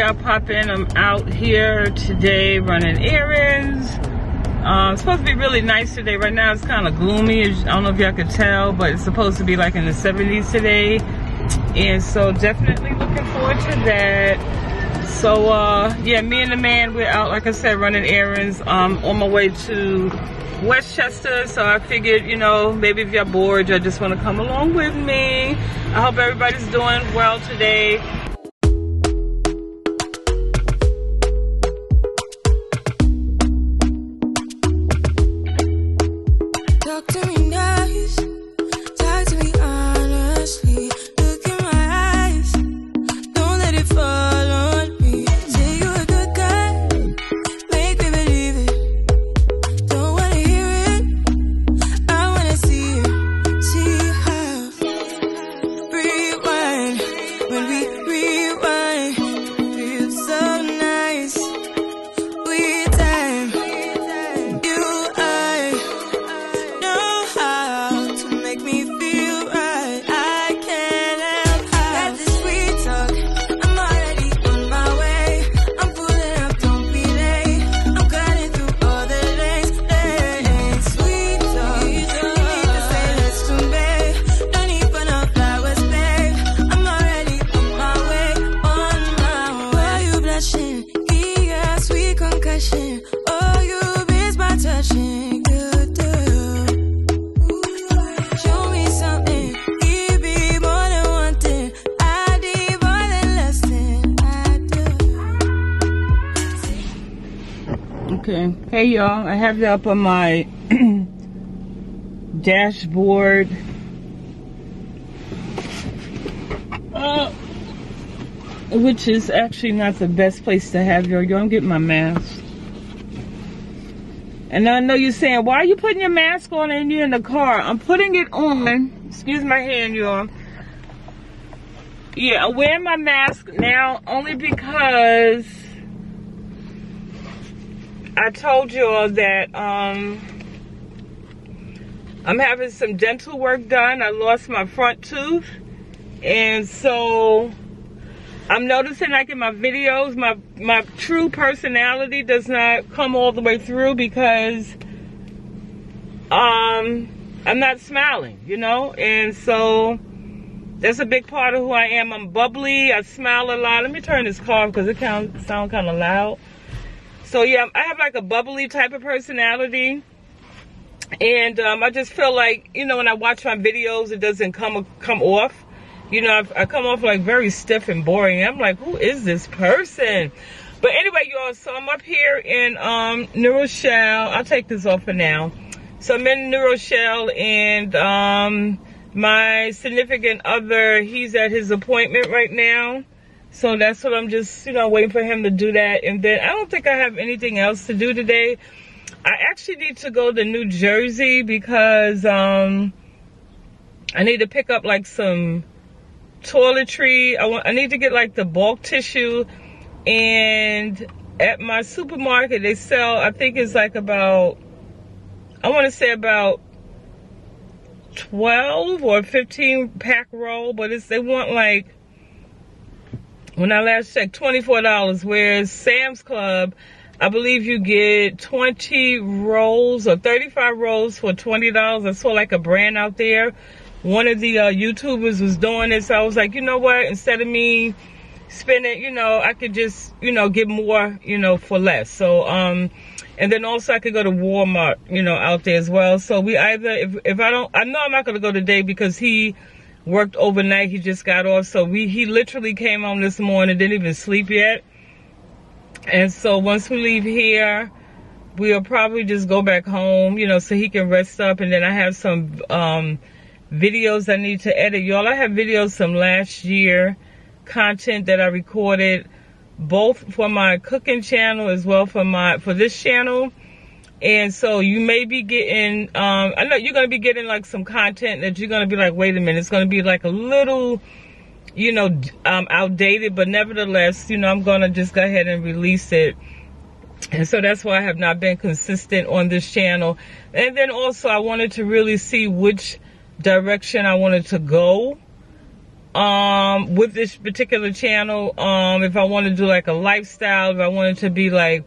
doing? Whew, I just figured I'll pop in. I'm out here today running errands. Uh, it's supposed to be really nice today. Right now it's kind of gloomy. I don't know if y'all could tell, but it's supposed to be like in the 70s today. And so definitely looking forward to that. So uh, yeah, me and the man, we're out, like I said, running errands um, on my way to Westchester, so I figured, you know, maybe if you're bored, you just want to come along with me. I hope everybody's doing well today. Okay. Hey y'all, I have that up on my dashboard. Uh, which is actually not the best place to have your, I'm getting my mask. And I know you're saying, why are you putting your mask on and you're in the car? I'm putting it on. Excuse my hand, y'all. Yeah, I'm wearing my mask now only because I told you all that um, I'm having some dental work done. I lost my front tooth. And so I'm noticing like in my videos, my, my true personality does not come all the way through because um, I'm not smiling, you know? And so that's a big part of who I am. I'm bubbly. I smile a lot. Let me turn this car because it kind sound kind of loud. So yeah, I have like a bubbly type of personality. And um, I just feel like, you know, when I watch my videos, it doesn't come come off. You know, I, I come off like very stiff and boring. I'm like, who is this person? But anyway, y'all, so I'm up here in um, New Rochelle. I'll take this off for now. So I'm in New Rochelle and um, my significant other, he's at his appointment right now. So that's what I'm just, you know, waiting for him to do that. And then I don't think I have anything else to do today. I actually need to go to New Jersey because um, I need to pick up like some toiletry. I want I need to get like the bulk tissue and at my supermarket they sell I think it's like about I want to say about 12 or 15 pack roll but it's they want like when I last checked, $24, whereas Sam's Club, I believe you get 20 rolls or 35 rolls for $20. I saw like a brand out there. One of the uh, YouTubers was doing it, so I was like, you know what? Instead of me spending, you know, I could just, you know, get more, you know, for less. So, um, and then also I could go to Walmart, you know, out there as well. So we either, if, if I don't, I know I'm not going to go today because he worked overnight. He just got off. So we he literally came home this morning, didn't even sleep yet. And so once we leave here, we'll probably just go back home, you know, so he can rest up. And then I have some um, videos I need to edit. Y'all, I have videos from last year, content that I recorded, both for my cooking channel as well for my for this channel. And so you may be getting, um, I know you're going to be getting like some content that you're going to be like, wait a minute, it's going to be like a little, you know, um, outdated, but nevertheless, you know, I'm going to just go ahead and release it. And so that's why I have not been consistent on this channel. And then also I wanted to really see which direction I wanted to go um, with this particular channel. Um, if I want to do like a lifestyle, if I wanted to be like,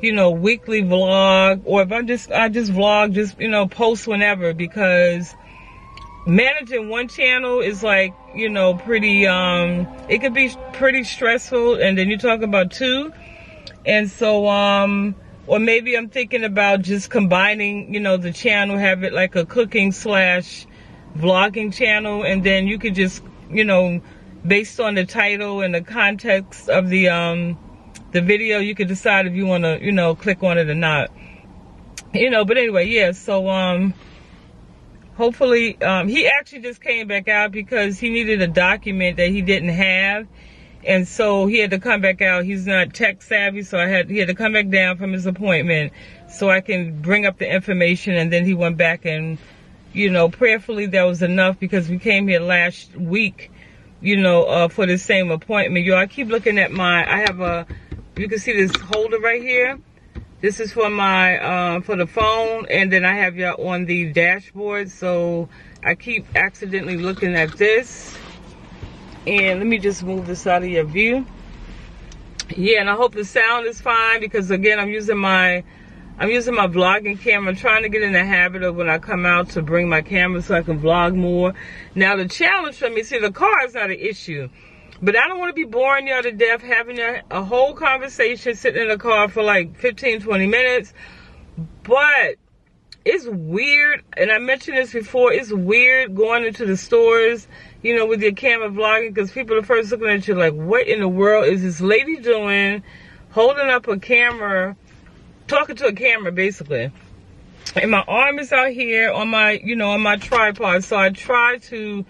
you know, weekly vlog, or if I just, I just vlog, just, you know, post whenever because managing one channel is like, you know, pretty, um, it could be pretty stressful. And then you talk about two. And so, um, or maybe I'm thinking about just combining, you know, the channel, have it like a cooking slash vlogging channel. And then you could just, you know, based on the title and the context of the, um, the video, you could decide if you want to, you know, click on it or not. You know, but anyway, yeah, so, um, hopefully, um, he actually just came back out because he needed a document that he didn't have. And so he had to come back out. He's not tech savvy, so I had, he had to come back down from his appointment so I can bring up the information. And then he went back and, you know, prayerfully that was enough because we came here last week, you know, uh, for the same appointment. Yo, I keep looking at my, I have a, you can see this holder right here. This is for my, uh, for the phone. And then I have you on the dashboard. So I keep accidentally looking at this. And let me just move this out of your view. Yeah, and I hope the sound is fine because again, I'm using my, I'm using my vlogging camera. I'm trying to get in the habit of when I come out to bring my camera so I can vlog more. Now the challenge for me, see the car is not an issue. But I don't want to be boring y'all to death having a, a whole conversation sitting in the car for like 15, 20 minutes. But it's weird, and I mentioned this before, it's weird going into the stores, you know, with your camera vlogging because people are first looking at you like, what in the world is this lady doing holding up a camera, talking to a camera basically. And my arm is out here on my, you know, on my tripod. So I try to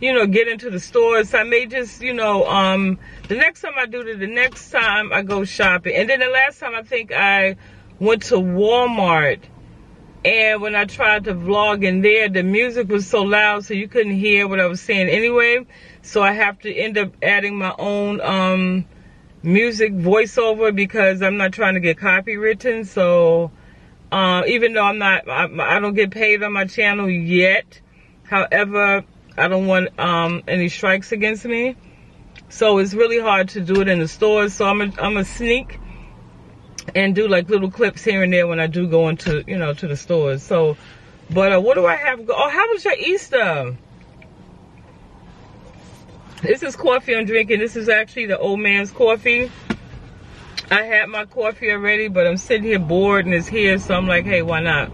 you know, get into the stores. I may just, you know, um, the next time I do it, the next time I go shopping. And then the last time I think I went to Walmart and when I tried to vlog in there, the music was so loud so you couldn't hear what I was saying anyway. So I have to end up adding my own, um, music voiceover because I'm not trying to get copywritten. So, uh, even though I'm not, I, I don't get paid on my channel yet. However, I don't want um, any strikes against me. So it's really hard to do it in the stores. So I'm a, I'm a sneak and do like little clips here and there when I do go into, you know, to the stores. So, but uh, what do I have? Oh, how was your Easter? This is coffee I'm drinking. This is actually the old man's coffee. I had my coffee already, but I'm sitting here bored and it's here. So I'm like, hey, why not?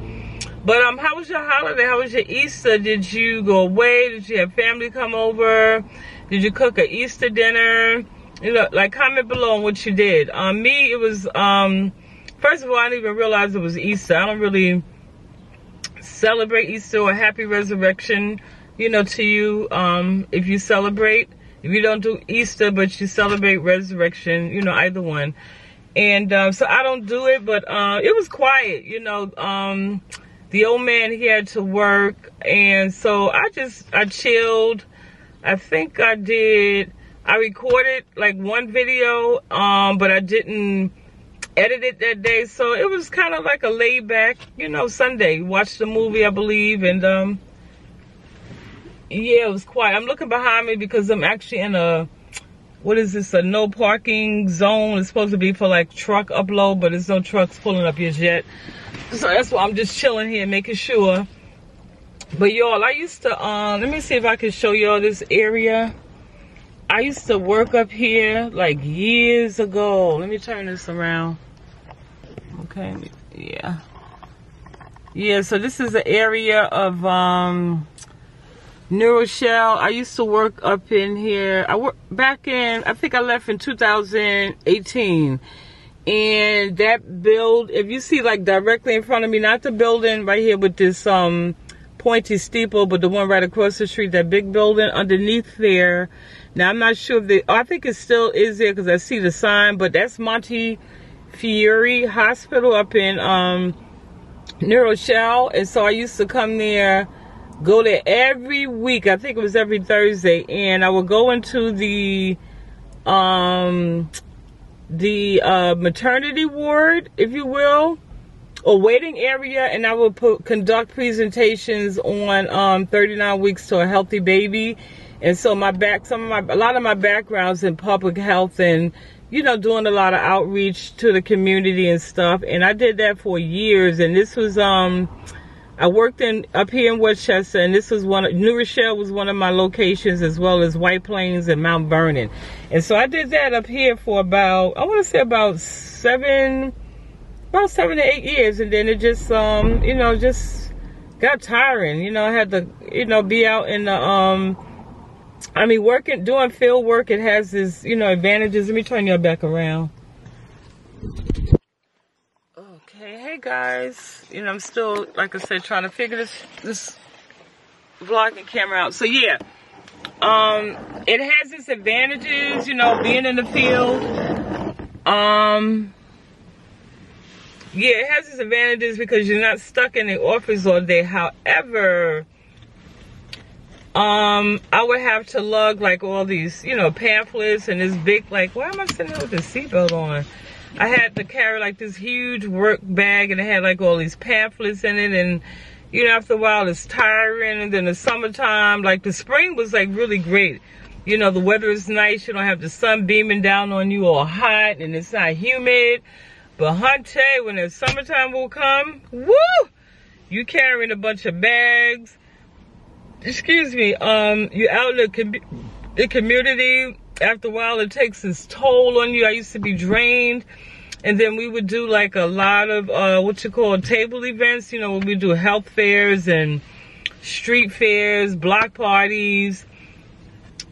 But um, how was your holiday? How was your Easter? Did you go away? Did you have family come over? Did you cook an Easter dinner? You know, like comment below on what you did. Um, me, it was um, first of all, I didn't even realize it was Easter. I don't really celebrate Easter or Happy Resurrection. You know, to you, um, if you celebrate, if you don't do Easter but you celebrate Resurrection, you know, either one. And um, so I don't do it, but uh, it was quiet. You know. Um, the old man he had to work. And so I just I chilled. I think I did I recorded like one video um but I didn't edit it that day. So it was kind of like a laid back you know Sunday. Watched the movie I believe and um yeah it was quiet. I'm looking behind me because I'm actually in a what is this a no parking zone. It's supposed to be for like truck upload but there's no trucks pulling up yet so that's why I'm just chilling here, making sure. But y'all, I used to, um, let me see if I can show y'all this area. I used to work up here like years ago. Let me turn this around. Okay, yeah. Yeah, so this is the area of um, New Rochelle. I used to work up in here. I work back in, I think I left in 2018 and that build if you see like directly in front of me not the building right here with this um pointy steeple but the one right across the street that big building underneath there. Now i'm not sure if they i think it still is there because i see the sign but that's monte fiore hospital up in um New Rochelle. And so i used to come there go there every week. I think it was every thursday. And i would go into the um the uh, maternity ward, if you will, or waiting area, and I will put, conduct presentations on um, 39 weeks to a healthy baby. And so my back, some of my, a lot of my backgrounds in public health and, you know, doing a lot of outreach to the community and stuff. And I did that for years. And this was, um, I worked in up here in Westchester, and this was one of New Rochelle was one of my locations, as well as White Plains and Mount Vernon. And so I did that up here for about I want to say about seven, about seven to eight years, and then it just um you know just got tiring. You know, I had to you know be out in the um. I mean, working, doing field work, it has its, you know, advantages. Let me turn you back around. Okay, hey guys. You know, I'm still, like I said, trying to figure this this vlogging camera out. So yeah, um, it has its advantages. You know, being in the field. Um, yeah, it has its advantages because you're not stuck in the office all day. However, um, I would have to lug like all these, you know, pamphlets and this big, like, why am I sitting there with the seatbelt on? I had to carry like this huge work bag and it had like all these pamphlets in it and you know after a while it's tiring and then the summertime like the spring was like really great. You know the weather is nice you don't have the sun beaming down on you all hot and it's not humid. But hunte when the summertime will come woo! You carrying a bunch of bags. Excuse me um you're out in the, com the community after a while it takes its toll on you. I used to be drained. And then we would do like a lot of uh, what you call table events. You know we do health fairs and street fairs block parties.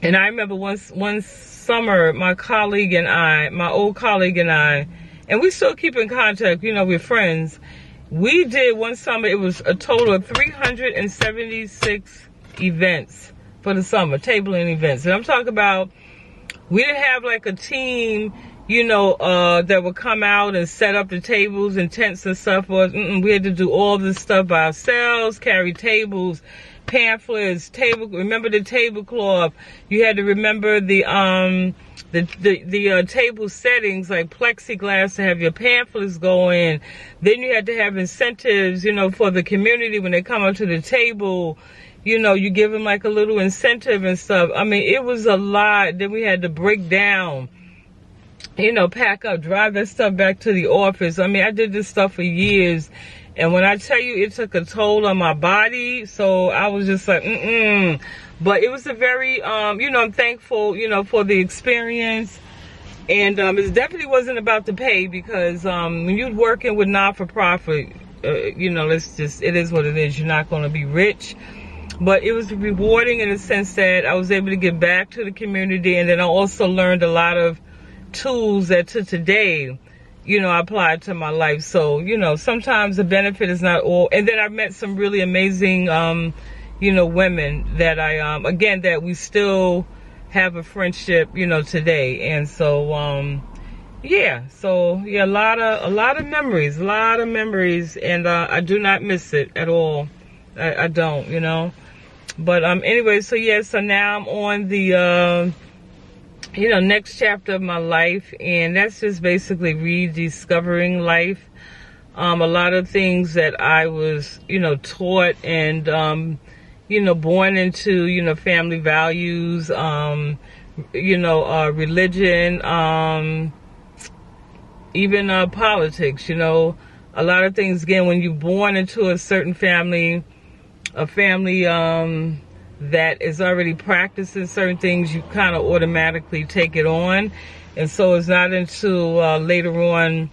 And i remember once one summer my colleague and i my old colleague and i and we still keep in contact you know we're friends. We did one summer it was a total of 376 events for the summer tabling events. And i'm talking about we didn't have like a team, you know, uh, that would come out and set up the tables and tents and stuff. For we had to do all this stuff by ourselves, carry tables, pamphlets, table. Remember the tablecloth. You had to remember the um the the the uh, table settings like plexiglass to have your pamphlets go in. Then you had to have incentives, you know, for the community when they come up to the table you know, you give them like a little incentive and stuff. I mean, it was a lot. Then we had to break down, you know, pack up, drive that stuff back to the office. I mean, I did this stuff for years. And when I tell you it took a toll on my body, so I was just like, mm-mm. But it was a very, um, you know, I'm thankful, you know, for the experience. And um, it definitely wasn't about the pay because um, when you're working with not-for-profit, uh, you know, let's just, it is what it is. You're not going to be rich but it was rewarding in the sense that I was able to give back to the community and then I also learned a lot of tools that to today, you know, I applied to my life. So, you know, sometimes the benefit is not all and then I met some really amazing um, you know, women that I um again that we still have a friendship, you know, today. And so um yeah, so yeah, a lot of a lot of memories, a lot of memories and uh I do not miss it at all. I, I don't, you know. But um, anyway, so yeah, so now I'm on the uh, you know next chapter of my life, and that's just basically rediscovering life. Um, a lot of things that I was you know taught and um, you know born into you know family values, um, you know uh, religion, um, even uh, politics. You know, a lot of things again when you're born into a certain family a family um, that is already practicing certain things, you kind of automatically take it on. And so it's not until uh, later on,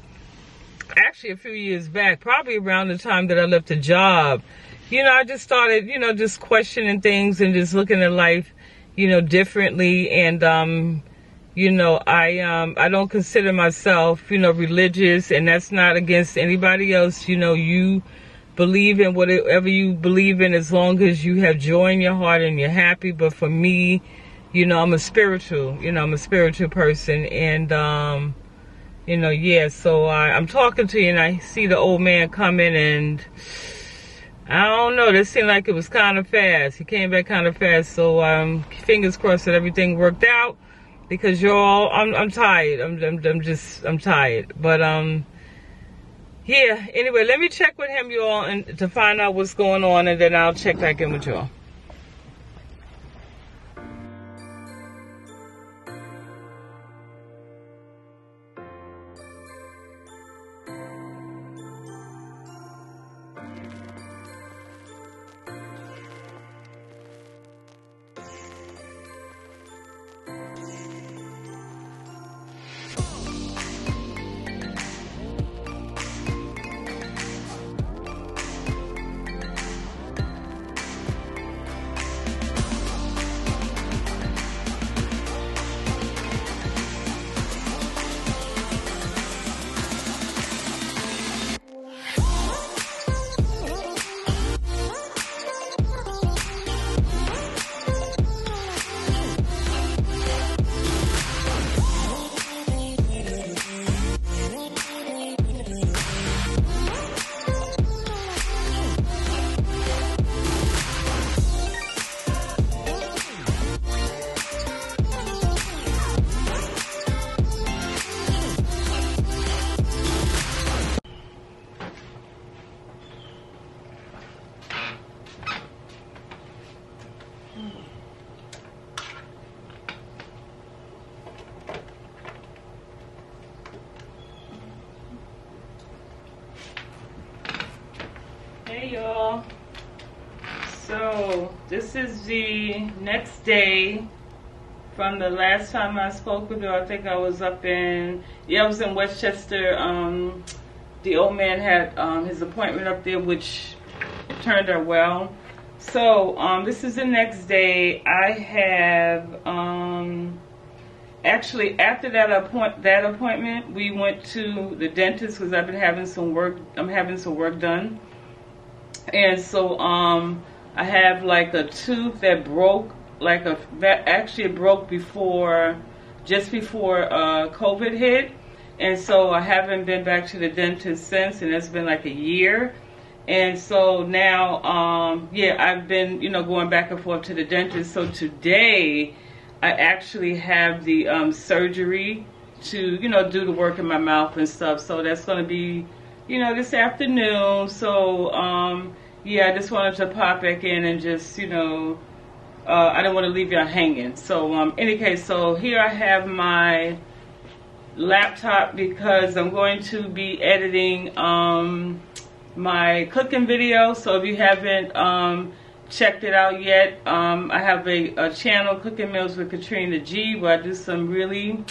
actually a few years back, probably around the time that I left the job, you know, I just started, you know, just questioning things and just looking at life, you know, differently. And, um, you know, I, um, I don't consider myself, you know, religious and that's not against anybody else. You know, you, believe in whatever you believe in as long as you have joy in your heart and you're happy. But for me, you know, I'm a spiritual, you know, I'm a spiritual person. And, um, you know, yeah, so I, I'm talking to you and I see the old man coming and I don't know, this seemed like it was kind of fast. He came back kind of fast. So, um, fingers crossed that everything worked out because you're all, I'm, I'm tired. I'm, I'm, I'm just, I'm tired. But, um, yeah, anyway, let me check with him, y'all, and to find out what's going on, and then I'll check back in with y'all. Y'all. So this is the next day from the last time I spoke with you. I think I was up in yeah, I was in Westchester. Um, the old man had um, his appointment up there, which turned out well. So um, this is the next day. I have um, actually after that appoint that appointment, we went to the dentist because I've been having some work. I'm having some work done, and so um, I have like a tooth that broke, like a that actually broke before, just before uh, COVID hit, and so I haven't been back to the dentist since, and it's been like a year. And so now, um, yeah, I've been, you know, going back and forth to the dentist. So today, I actually have the um, surgery to, you know, do the work in my mouth and stuff. So that's going to be, you know, this afternoon. So, um, yeah, I just wanted to pop back in and just, you know, uh, I don't want to leave y'all hanging. So, um, any case, so here I have my laptop because I'm going to be editing um, my cooking video. So if you haven't um, checked it out yet, um, I have a, a, channel, Cooking Meals with Katrina G, where I do some really,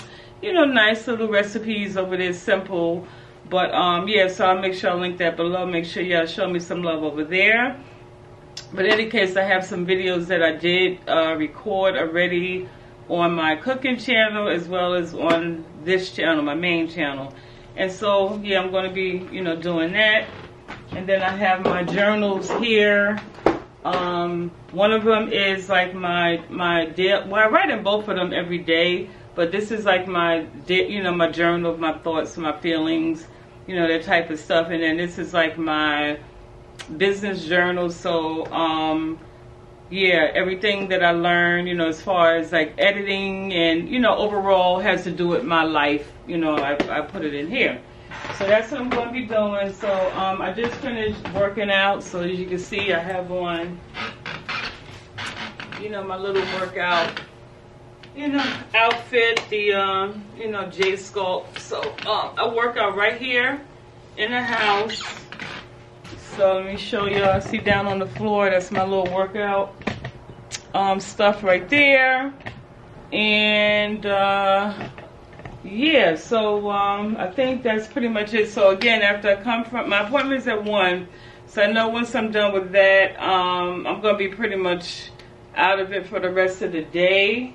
you know, nice little recipes over there, simple. But um, yeah, so I'll make sure I link that below. Make sure y'all show me some love over there. But in any case, I have some videos that I did uh, record already on my cooking channel as well as on this channel, my main channel. And so, yeah, I'm going to be, you know, doing that. And then I have my journals here. Um, one of them is like my, my, well, I write in both of them every day. But this is like my, you know, my journal of my thoughts, my feelings, you know, that type of stuff. And then this is like my business journal. So, um, yeah, everything that I learned, you know, as far as like editing and, you know, overall has to do with my life, you know, I, I put it in here. So that's what I'm going to be doing. So um, I just finished working out. So as you can see, I have on, you know, my little workout, you know, outfit, the, um, you know, J Sculpt. So um, I work out right here in the house. So let me show y'all. See down on the floor, that's my little workout um, stuff right there. And uh, yeah, so um, I think that's pretty much it. So again, after I come from, my appointment's at 1. So I know once I'm done with that, um, I'm going to be pretty much out of it for the rest of the day.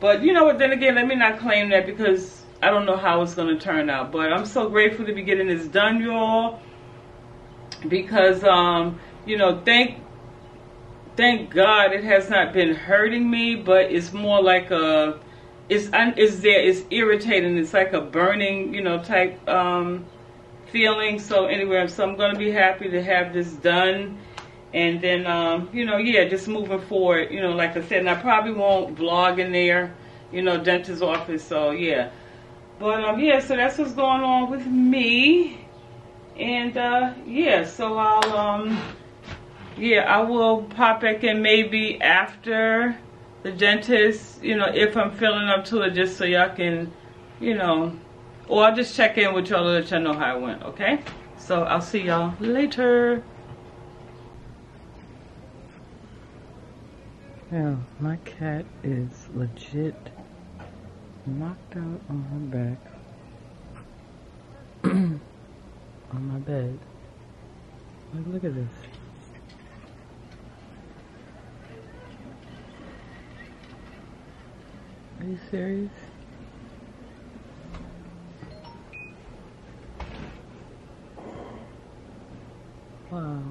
But you know what, then again, let me not claim that because I don't know how it's going to turn out. But I'm so grateful to be getting this done, y'all because um, you know, thank thank God it has not been hurting me, but it's more like a it's it's there it's irritating. It's like a burning, you know, type um, feeling. So anyway, so I'm gonna be happy to have this done. And then, um, you know, yeah, just moving forward, you know, like I said, and I probably won't vlog in there, you know, dentist's office, so yeah. But, um, yeah, so that's what's going on with me. And uh, yeah, so I'll um, yeah, I will pop back in maybe after the dentist, you know, if I'm feeling up to it, just so y'all can, you know, or I'll just check in with y'all to let y'all know how it went, okay? So I'll see y'all later. Yeah, my cat is legit knocked out on her back. on my bed. Like, look at this. Are you serious? Wow.